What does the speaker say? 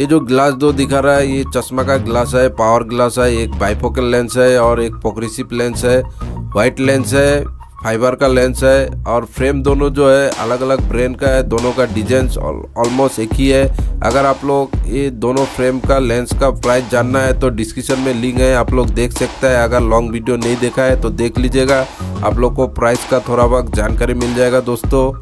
ये जो ग्लास दो दिखा रहा है, ये चश्मा का ग्लास है, पावर ग्लास है, एक बाइफोकल लेंस है और एक पोक्रेसिव लेंस है वाइट लेंस है, फाइबर का लेंस है और फ्रेम दोनों जो है अलग अलग ब्रांड का है, दोनों का डिज़ाइन ऑलमोस्ट एक ही है। अगर आप लोग ये दोनों फ्रेम का लेंस का प्राइस जानना है तो डिस्क्रिप्शन में लिंक है, आप लोग देख सकते हैं। अगर लॉन्ग वीडियो नहीं देखा है तो देख लीजिएगा। आप लोग को प्राइस का थोड़ा बहुत जानकारी मिल जाएगा दोस्तों।